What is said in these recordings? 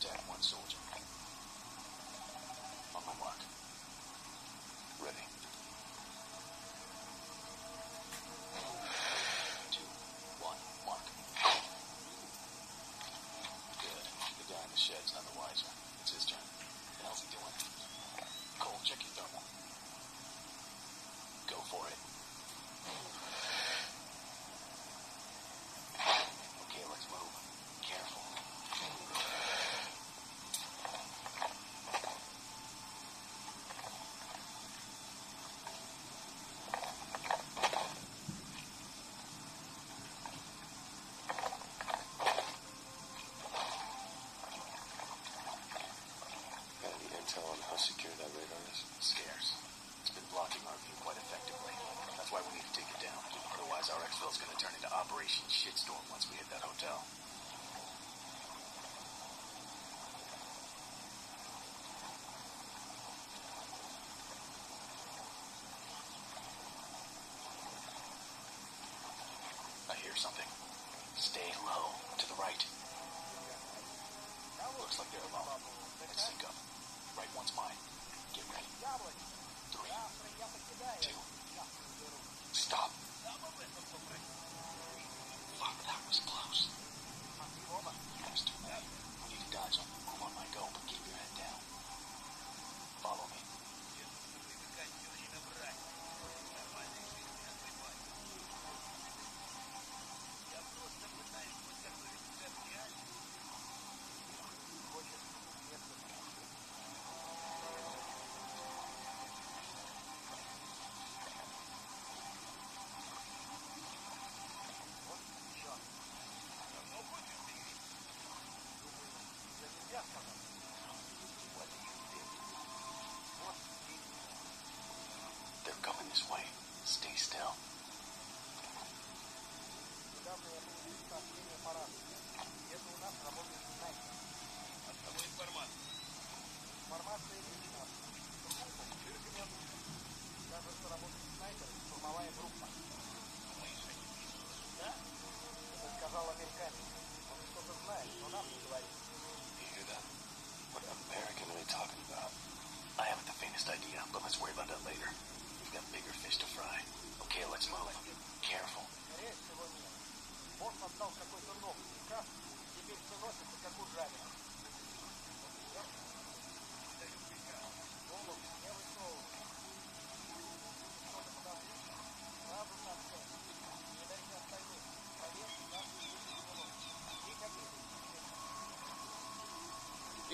attack one soldier. On my mark. Ready. Two, one, mark. Good. The guy in the shed's none the wiser. It's his turn. The hell's he doing? Cole, check your thermal. Go for it. To take it down. Otherwise, our exfil's gonna turn into Operation Shitstorm once we hit that hotel. I hear something. Stay low. To the right. Looks like they're alone. Let's sync up. Right one's mine. Get ready. Three. Two. Stop. Fuck, that was close. Many. We need to dodge them. I'm on my go, but keep управления аппаратом. Это у нас работает знаете. От кого информация? Информация лично. Группа только не. Кажется, работает снайпер и штурмовая группа. Думаешь, они Да? Это сказал американец. Он что-то знает, но нам не говорит.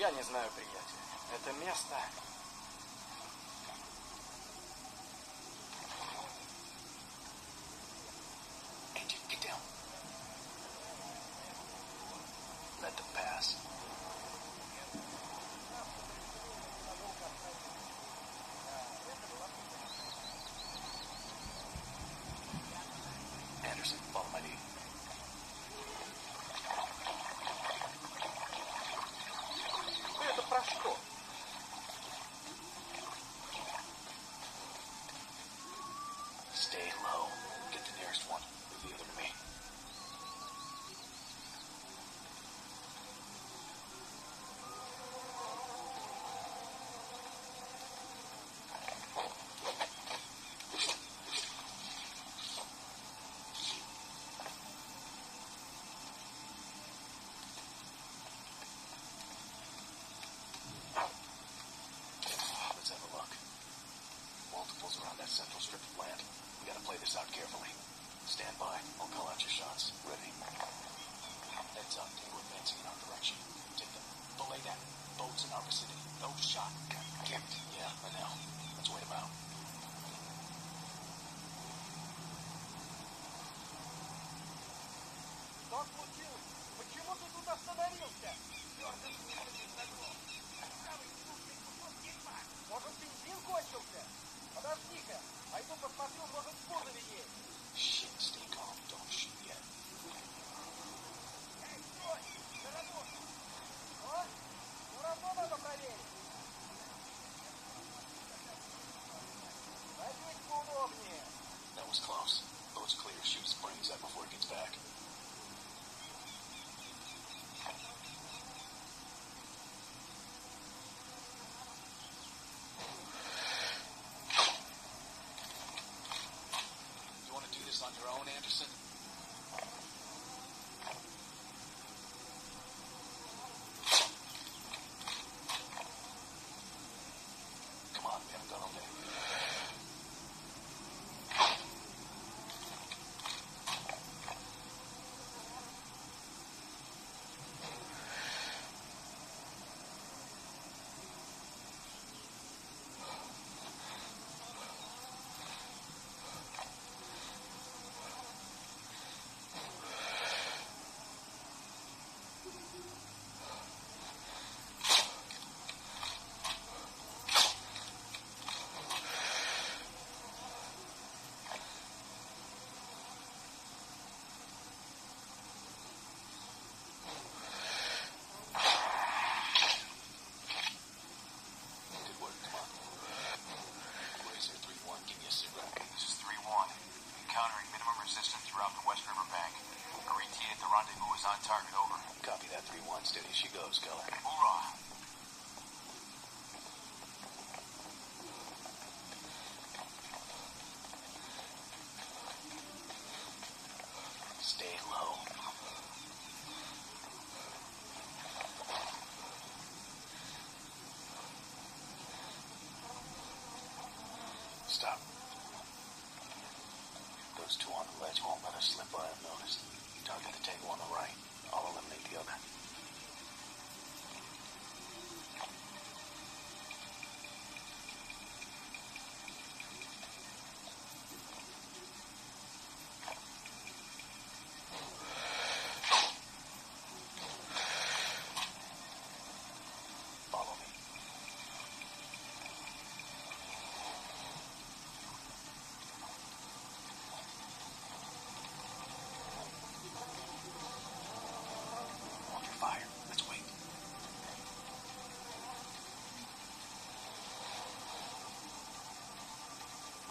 Я не знаю, приятель. Это место... Stay low. Get the nearest one. Leave the other to me. Let's have a look. Multiples around that central strip of land. We gotta play this out carefully. Stand by. I'll call out your shots. Ready? Heads up. They were advancing in our direction. Take them. Belay that. Boats in our vicinity. No shot. Damn it. Yeah, I know. Let's wait them out. Что случилось? Почему ты тут остановился? Может, бензин кончился? Подожди-ка, пойду посмотрю, может, в кузове was close. Boat's clear. Shoot his brains out before it gets back.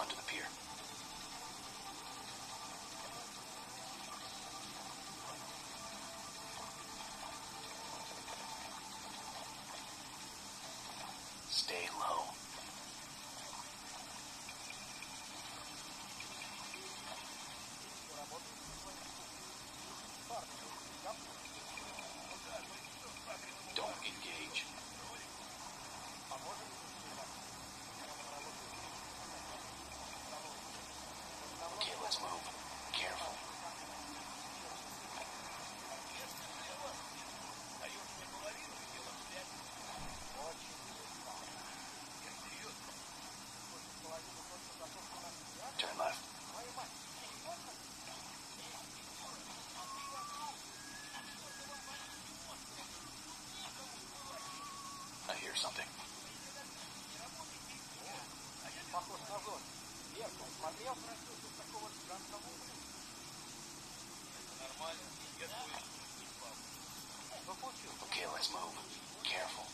Under the pier. Stay low. Don't engage. Okay, let's move. Careful. Turn left. I hear something Похож на зону. Верно, смотрел французов такого гигантского Нормально. Что случилось? Okay, let's move. Careful.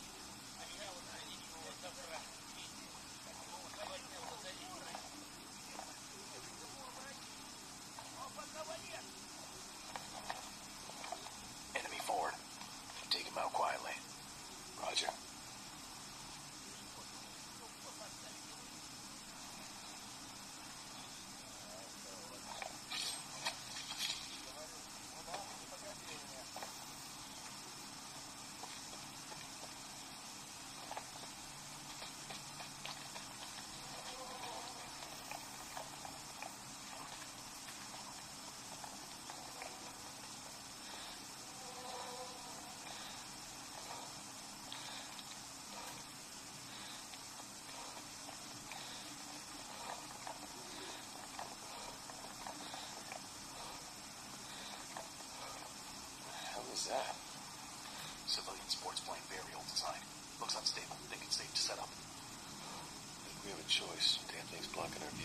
Was that? Civilian sports plane, very old design. Looks unstable. Think it's safe to set up. We have a choice. Damn thing's blocking our view.